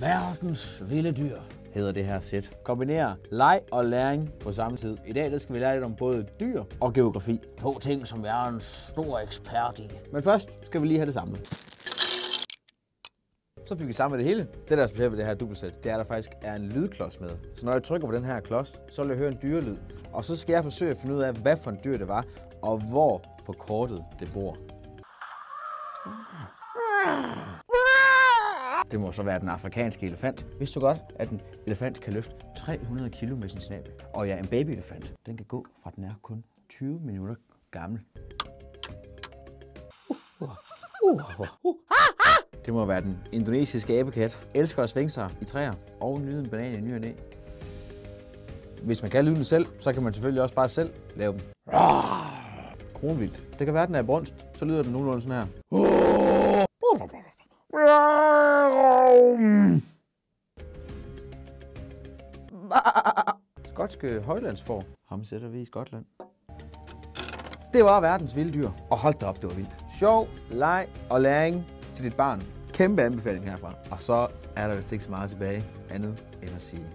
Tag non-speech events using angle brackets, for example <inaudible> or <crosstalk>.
Verdens vilde dyr hedder det her sæt. Kombinerer leg og læring på samme tid. I dag der skal vi lære lidt om både dyr og geografi. To ting, som jeg er en stor ekspert i. Men først skal vi lige have det samlet. Så fik vi samlet det hele. Det, der er specielt ved det her dubbelsæt, det er, at der faktisk er en lydklods med. Så når jeg trykker på den her klods, så vil jeg høre en dyrelyd. Og så skal jeg forsøge at finde ud af, hvad for en dyr det var, og hvor på kortet det bor. Det må så være den afrikanske elefant. Vidste du godt, at en elefant kan løfte 300 kg med sin snabel? Og ja, en babyelefant, den kan gå fra den er kun 20 minutter gammel. Det må være den indonesiske abekat. Elsker at svinge sig i træer og nyde en banan i ny og næ. Hvis man kan lyden selv, så kan man selvfølgelig også bare selv lave dem. Kronvildt. Det kan være, den er brunst, så lyder den nogenlunde sådan her. <laughs> Skotske højlandsfor. Ham sætter vi i Skotland. Det var verdens vilde dyr. Og hold da op, det var vildt. Sjov, leg og læring til dit barn. Kæmpe anbefaling herfra. Og så er der vist ikke så meget tilbage andet end at sige